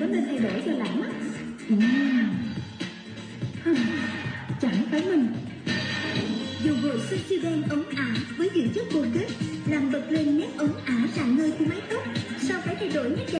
có nên thay đổi cho lãng á à. chẳng phải mình. Dù gội sexy đen ống ả với diện chất bồ kết làm bật lên nét ống ả rạng nơi của mái tóc, sao phải thay đổi nét